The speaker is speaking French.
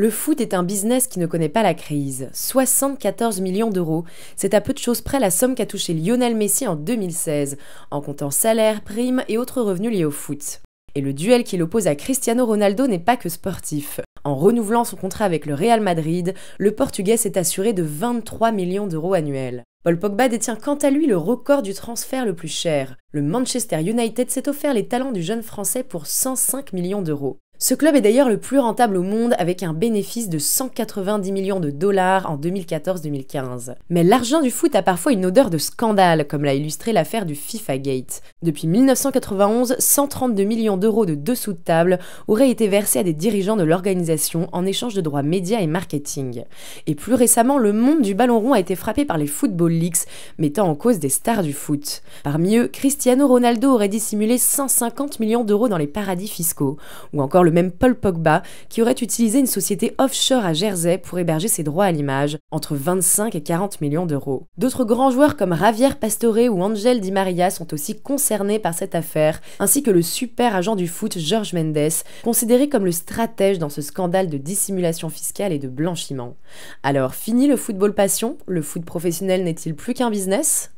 Le foot est un business qui ne connaît pas la crise. 74 millions d'euros, c'est à peu de choses près la somme qu'a touché Lionel Messi en 2016, en comptant salaire, primes et autres revenus liés au foot. Et le duel qui l'oppose à Cristiano Ronaldo n'est pas que sportif. En renouvelant son contrat avec le Real Madrid, le Portugais s'est assuré de 23 millions d'euros annuels. Paul Pogba détient quant à lui le record du transfert le plus cher. Le Manchester United s'est offert les talents du jeune Français pour 105 millions d'euros. Ce club est d'ailleurs le plus rentable au monde avec un bénéfice de 190 millions de dollars en 2014-2015. Mais l'argent du foot a parfois une odeur de scandale, comme l'a illustré l'affaire du FIFA Gate. Depuis 1991, 132 millions d'euros de dessous de table auraient été versés à des dirigeants de l'organisation en échange de droits médias et marketing. Et plus récemment, le monde du ballon rond a été frappé par les Football Leaks, mettant en cause des stars du foot. Parmi eux, Cristiano Ronaldo aurait dissimulé 150 millions d'euros dans les paradis fiscaux, ou le même Paul Pogba, qui aurait utilisé une société offshore à Jersey pour héberger ses droits à l'image, entre 25 et 40 millions d'euros. D'autres grands joueurs comme Javier Pastore ou Angel Di Maria sont aussi concernés par cette affaire, ainsi que le super agent du foot George Mendes, considéré comme le stratège dans ce scandale de dissimulation fiscale et de blanchiment. Alors, fini le football passion? Le foot professionnel n'est-il plus qu'un business?